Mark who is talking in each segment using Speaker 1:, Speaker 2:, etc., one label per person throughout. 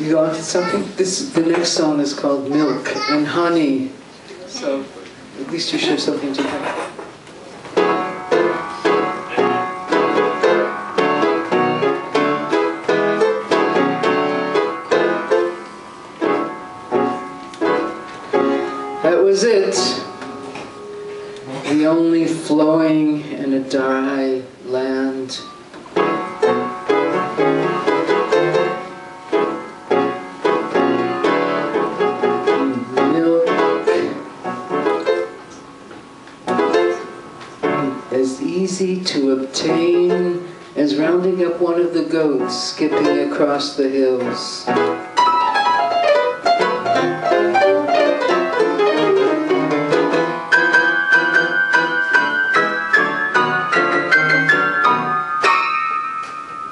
Speaker 1: You wanted something? This the next song is called Milk and Honey. So at least you have something to drink. That was it. The only flowing in a dry land. As easy to obtain as rounding up one of the goats skipping across the hills.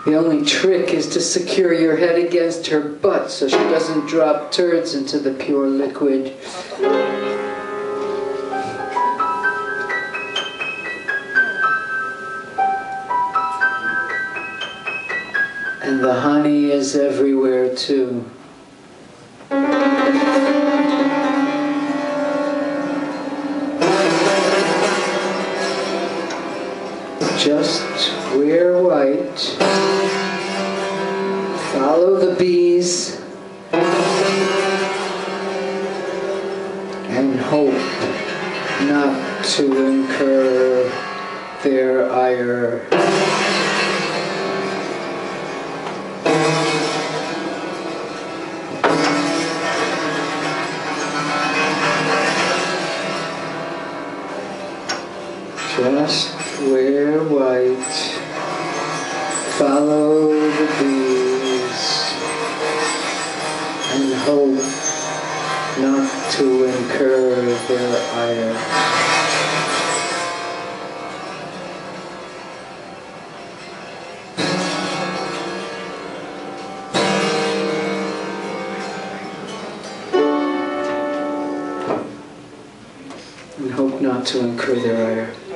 Speaker 1: The only trick is to secure your head against her butt so she doesn't drop turds into the pure liquid. And the honey is everywhere too. Just wear white. Follow the bees. And hope not to incur their ire. Just wear white. Follow the bees. And hope not to incur their ire. And hope not to incur their ire.